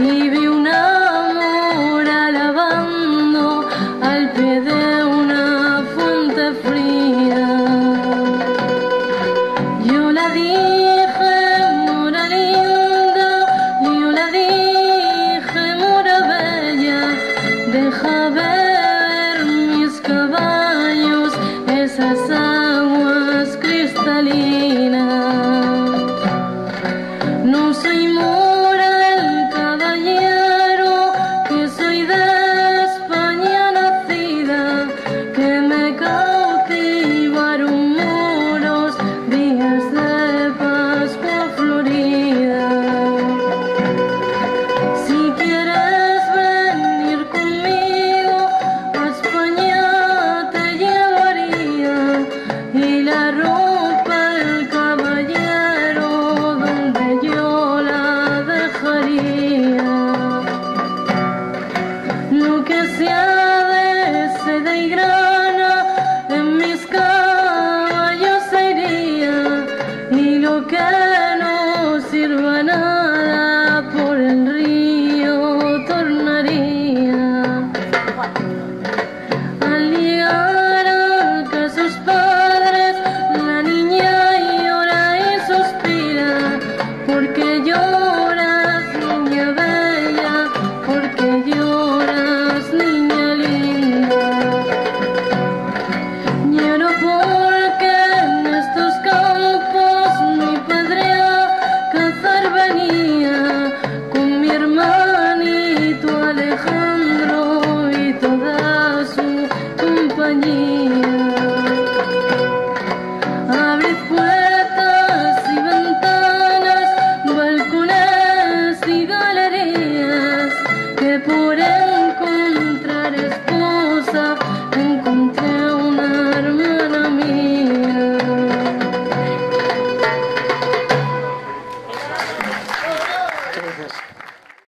vive un amor alabando al pie de una fuente fría. Yo la di. Lo que sea de seda y grana en mis caballos sería, ni lo que no sirva nada. Abrir puertas y ventanas, balcones y galerías que por encontrar esposa te.